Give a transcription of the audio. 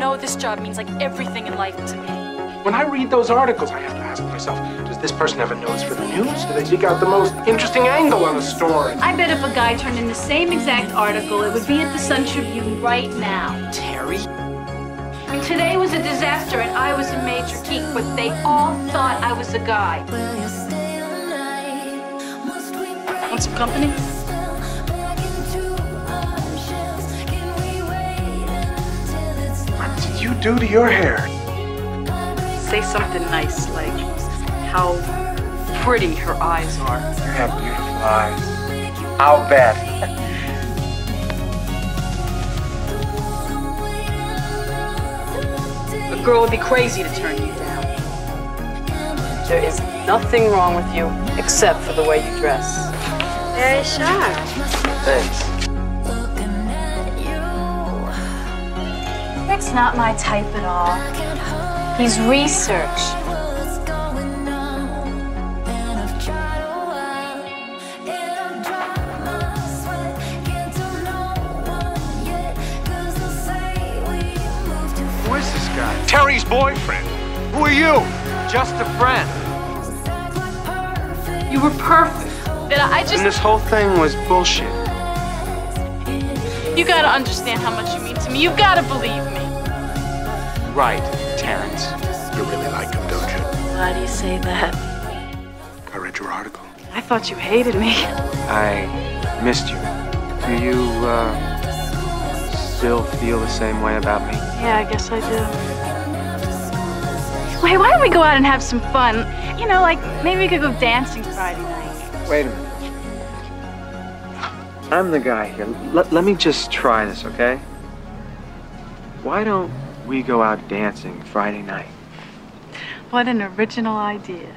know this job means like everything in life to me. When I read those articles, I have to ask myself, does this person have a nose for the news? Do they seek out the most interesting angle on a story? I bet if a guy turned in the same exact article, it would be at the Sun Tribune right now. Terry? I mean, today was a disaster and I was a major geek, but they all thought I was a guy. Want some company? You do to your hair? Say something nice, like how pretty her eyes are. You have beautiful eyes. I'll bet. A girl would be crazy to turn you down. There is nothing wrong with you except for the way you dress. Very sharp. Thanks. Not my type at all. He's research. Who is this guy? Terry's boyfriend. Who are you? Just a friend. You were perfect. But I And just, this whole thing was bullshit. you gotta understand how much you mean to me. You gotta believe me. Right, Terrence. You really like him, don't you? Why do you say that? I read your article. I thought you hated me. I missed you. Do you, uh, still feel the same way about me? Yeah, I guess I do. Wait, why don't we go out and have some fun? You know, like maybe we could go dancing Friday night. Wait a minute. I'm the guy here. Let, let me just try this, okay? Why don't we go out dancing Friday night? What an original idea.